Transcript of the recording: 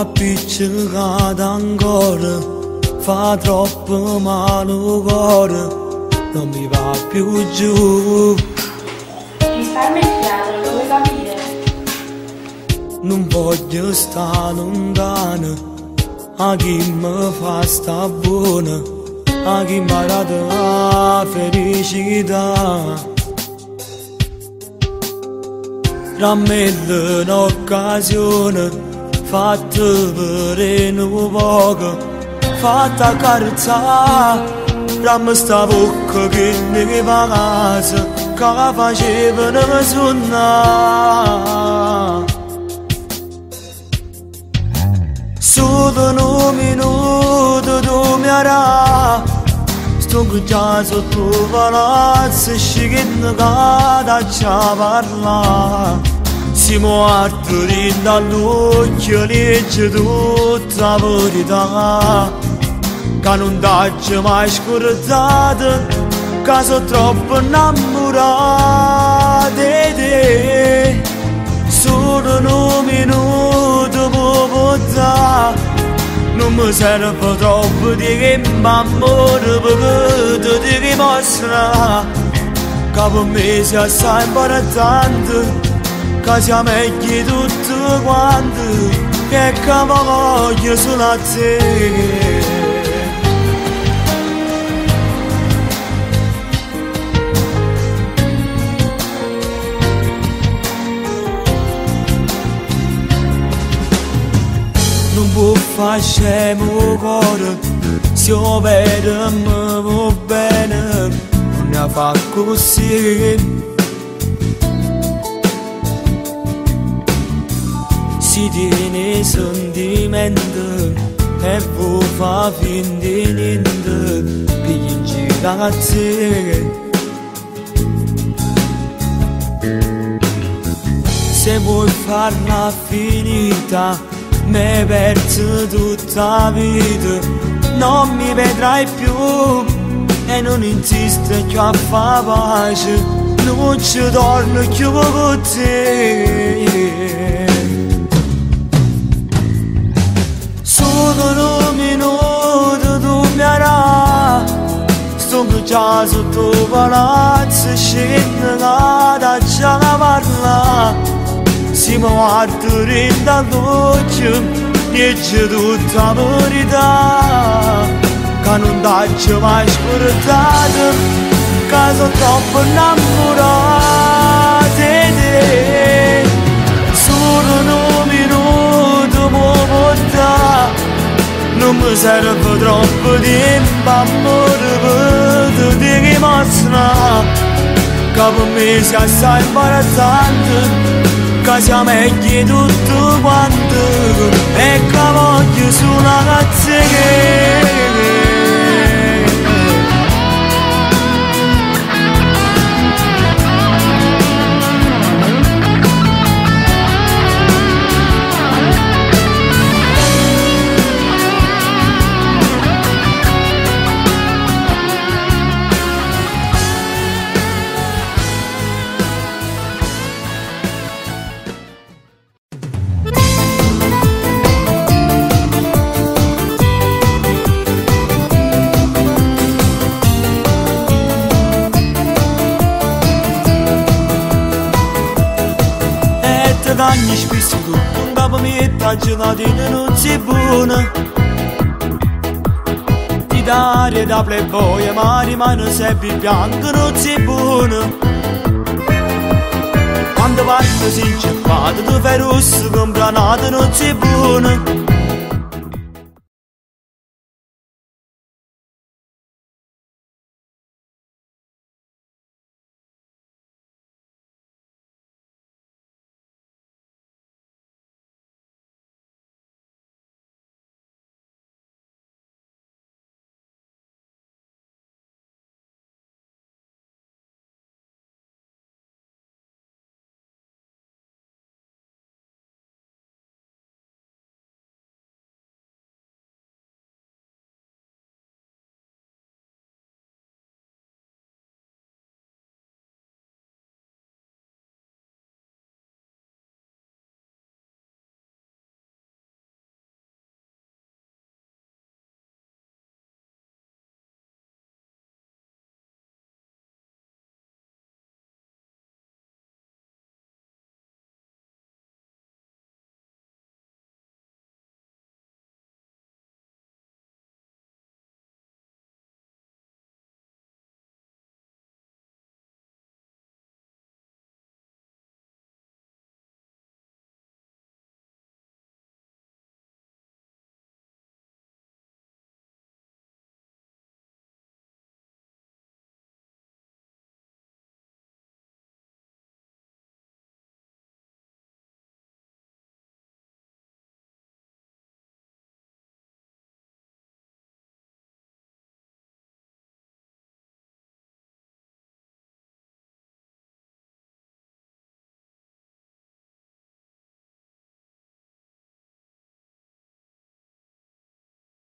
appiccicata ancora fa troppo male il cuore non mi va più giù Risparmio il teatro, lo vuoi capire? non voglio stare lontano a chi mi fa sta buona a chi mi ha dato la felicità Rammello un'occasione fatta per un poco fatta carezzare Ramma sta bocca che ne va casa che facevano suonare Solo un minuto tu Siamo altri dall'occhio Legge tutta verità Che non t'hai mai scordato Che sono troppo innamorata di Solo un minuto può non mi serve troppo di che m'amore perché ti dimostra che per me sia assai importante tutti quanti e che mi voglio solo a te non può fare scemo cuore se io vedo bene non ne fa così si tiene sentimento e può fa fin di niente pigli in giro a te se vuoi farla finita mi perso tutta vita non mi vedrai più e non insiste più a fare pace non ci torno più con te già sotto il palazzo scendo da già parla siamo altri dall'occhio dice tutta la verità che non t'hai mai scordato che sono troppo innamorata di te solo un minuto può portare non mi serve troppo tempo amore per te che mostra che per me sia assai imbarazzante che sia meglio tutto quanto e che voglio su E te danni spesso tu un capo mi e gelatina non si buona Ti dare da playboy ma rimane sempre bianco non si buona quando parto si inceppata tu fai rosso con granata non si buona